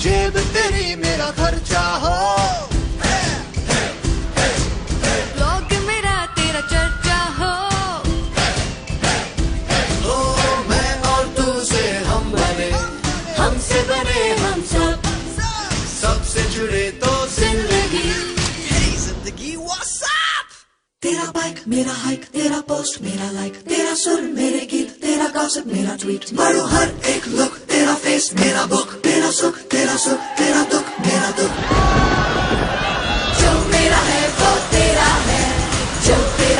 जेब तेरी मेरा खर्चा हो। ब्लॉग मेरा तेरा चर्चा हो। ओ मैं और तू से हम बने। हमसे बने हम सब। सबसे जुड़े तो ज़िंदगी। ज़िंदगी व्हाट्सएप तेरा बाइक मेरा हाइक तेरा पोस्ट मेरा लाइक तेरा सुर मेरे गीत तेरा गॉसिप मेरा ट्वीट मारो हर एक लुक तेरा फेस मेरा बुक तेरा सुख सांसों तेरा दुख मेरा दुख। जो मेरा है वो तेरा है। जो तेरा